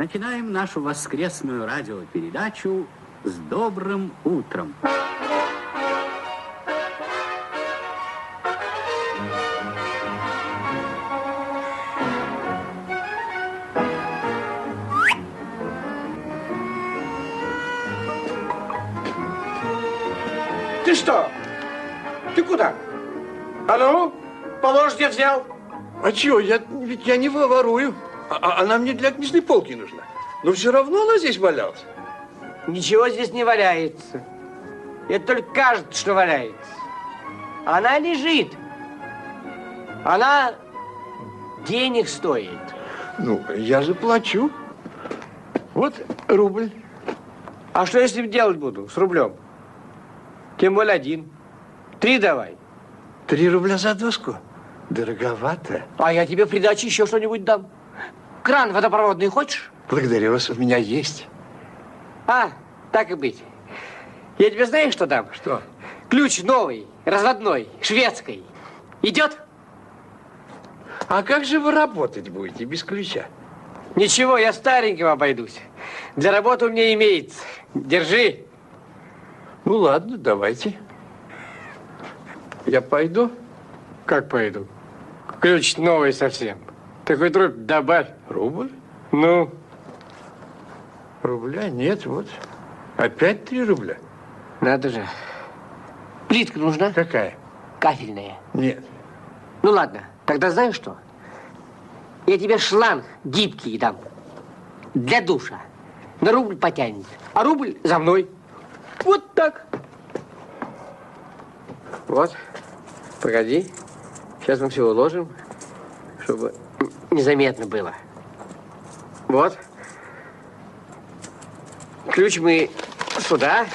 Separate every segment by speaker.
Speaker 1: Начинаем нашу воскресную радиопередачу с добрым утром.
Speaker 2: Ты что? Ты куда? А ну, положь, где взял.
Speaker 3: А чего? Я, ведь я не ворую. А- а она мне для книжной полки нужна. Но все равно она здесь валялась.
Speaker 2: Ничего здесь не валяется. Это только кажется, что валяется. Она лежит. Она денег стоит.
Speaker 3: Ну, я же плачу. Вот рубль.
Speaker 2: А что ним делать буду, с рублем? Тем более один. Три давай.
Speaker 3: Три рубля за доску. Дороговато.
Speaker 2: А я тебе в придаче еще что-нибудь дам. Кран водопроводный хочешь?
Speaker 3: Благодарю вас, у меня есть.
Speaker 2: А, так и быть. Я тебе знаешь, что дам?
Speaker 3: Что?
Speaker 2: Ключ новый, разводной, шведской. Идет?
Speaker 3: А как же вы работать будете без ключа?
Speaker 2: Ничего, я стареньким обойдусь. Для работы у меня имеется. Держи.
Speaker 3: Ну ладно, давайте. Я пойду.
Speaker 2: Как пойду? Ключ новый совсем. Такой труп добавь.
Speaker 3: Рубль?
Speaker 2: Ну,
Speaker 3: Рубля нет, вот. Опять три рубля.
Speaker 2: надо же. Плитка нужна?
Speaker 3: Какая?
Speaker 2: Кафельная.
Speaker 3: Нет.
Speaker 2: Ну ладно, тогда знаешь что? Я тебе шланг гибкий дам. Для душа. На рубль потянет. А рубль за мной. Вот так. Вот. Погоди. Сейчас мы все уложим, чтобы незаметно было. Вот. Ключ мы сюда.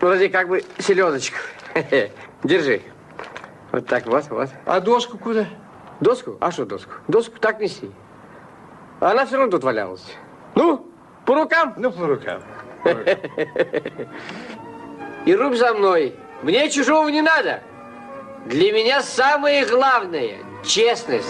Speaker 2: Вроде как бы селедочку. Держи. Вот так, вот, вот.
Speaker 3: А доску куда?
Speaker 2: Доску? А что доску? Доску так неси. Она все равно тут валялась. Ну, по рукам.
Speaker 3: Ну, по рукам.
Speaker 2: И рубь за мной. Мне чужого не надо. Для меня самое главное – честность.